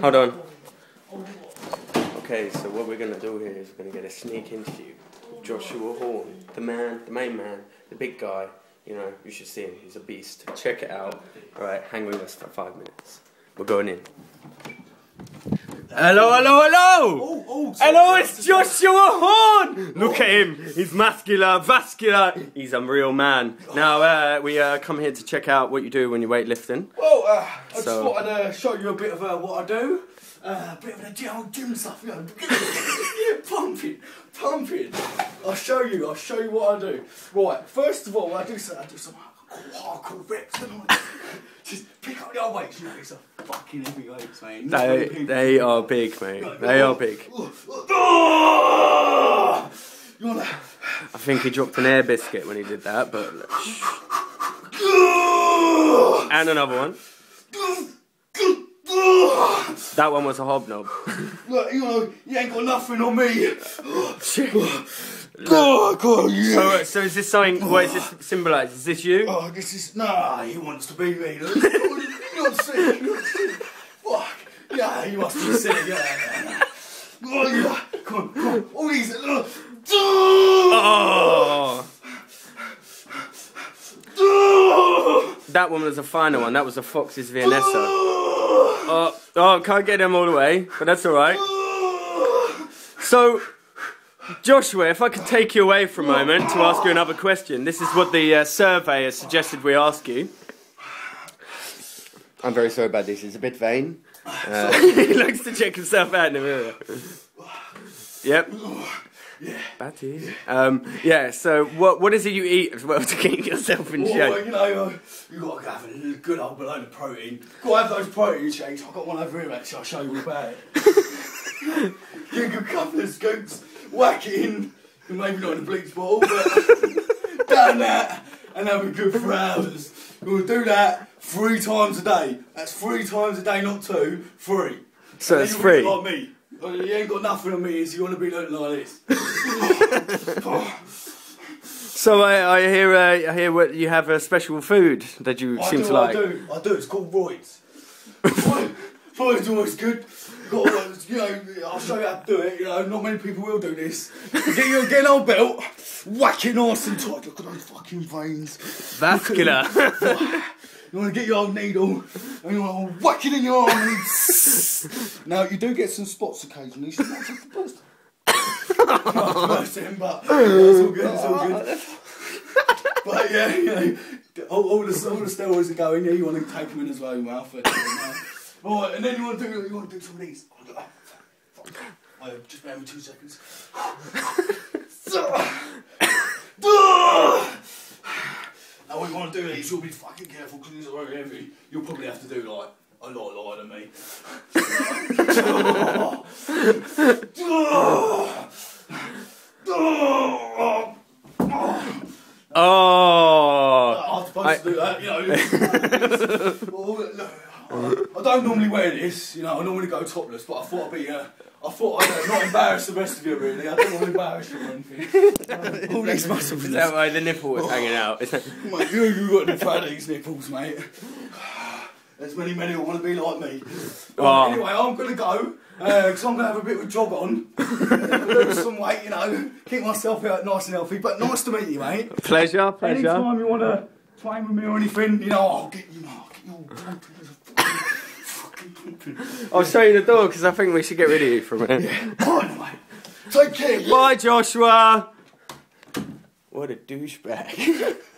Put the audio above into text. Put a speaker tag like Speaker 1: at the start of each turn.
Speaker 1: Hold on. Okay, so what we're gonna do here is we're gonna get a sneak interview Joshua Horne, the man, the main man, the big guy. You know, you should see him. He's a beast. Check it out. All right, hang with us for five minutes. We're going in. Hello, hello, hello!
Speaker 2: Oh, oh,
Speaker 1: Hello, it's Joshua Horne! Look at him. He's muscular, vascular. He's a real man. Now, uh, we uh, come here to check out what you do when you're weightlifting.
Speaker 2: Well, uh, I just
Speaker 1: So-
Speaker 2: thought I'd uh, show you a bit of uh, what I do. Uh, a bit of the gym, gym stuff, you know. pumping, pumping. I'll show you, I'll show you what I do. Right, first of all, I do some, I do some hardcore reps. don't I? just pick up the old weights, you know, it's a fucking heavy weights, mate.
Speaker 1: They, they are big, mate. They are big.
Speaker 2: You wanna...
Speaker 1: I think he dropped an air biscuit when he did that, but. And another one. That one was a hobnob.
Speaker 2: Look, you know, you ain't got nothing on me. Oh, God, yeah.
Speaker 1: So, uh, so is this something? What is this symbolise? Is this you?
Speaker 2: Oh, this is nah. He wants to be me. Look. You're sick. You're sick. Fuck. Yeah, you must be sick. Yeah. yeah, yeah. Oh yeah. Come on, come on. All these. Look.
Speaker 1: Oh, that one was a final one. That was a Fox's Viennessa. Oh, oh, can't get them all the way, but that's all right. So, Joshua, if I could take you away for a moment to ask you another question. This is what the uh, survey has suggested we ask you. I'm very sorry about this. It's a bit vain. Uh, he likes to check himself out in the mirror. Yep. Yeah. Batty. Um, yeah, so what what is it you eat as well to keep yourself in
Speaker 2: Oh,
Speaker 1: shape?
Speaker 2: you know, uh, you got to have a good old load of protein. Got to have those protein shakes. I've got one over here, actually. I'll show you all about it. Get a couple of scoops, whack it in, maybe not in a bleach bottle, but down that, and that'll be good for hours. We'll do that three times a day. That's three times a day, not two, three.
Speaker 1: So
Speaker 2: And
Speaker 1: it's
Speaker 2: then
Speaker 1: free.
Speaker 2: Like me. Oh, You ain't got nothing on me, so you want to be looking like this.
Speaker 1: So I, I hear uh, I hear what you have a special food that you
Speaker 2: I
Speaker 1: seem
Speaker 2: do,
Speaker 1: to like.
Speaker 2: I do, I do. It's called Roids. Roids always good. Got, all those, you know, I'll show you how to do it. You know, not many people will do this. Get you get old belt, whack it nice and tight. Look at those fucking veins.
Speaker 1: Vascular.
Speaker 2: You want to get your old needle and you want to whack it in your arm. Now you do get some spots occasionally. So not the time. Not the first but it's all good. It's all good. But yeah, you know, all, all, the, all the steroids are going. Yeah, you want to take them in as well, mouth. All right, and then you want to do you want to do some of these. Oh, oh fuck. Wait, just bear me two seconds. Now what you want to do is you'll be fucking careful because these are very heavy. You'll probably have to do like a lot lighter than me.
Speaker 1: Oh.
Speaker 2: I'm that, you know. I don't normally wear this, you know. I normally go topless, but I thought I'd be. Uh, I thought I'd uh, not embarrass the rest of you, really. I don't want to embarrass you or anything. All these muscles.
Speaker 1: Is that why the nipple was hanging out? Is that-
Speaker 2: Mate, you, you got the fat these nipples, mate. There's many, many who want to be like me. Well,
Speaker 1: Oh.
Speaker 2: Anyway, I'm going to go, uh, because I'm going to have a bit of a jog on. lose some weight, you know, keep myself out nice and healthy. But nice to meet you, mate.
Speaker 1: Pleasure, pleasure.
Speaker 2: Anytime you want to train with me or anything, you know, I'll get you, know, I'll get you all pumping as a fucking.
Speaker 1: I'll show you the door because I think we should get rid of you for a minute.
Speaker 2: Fine, mate. Take care.
Speaker 1: Bye, Joshua. What a douchebag.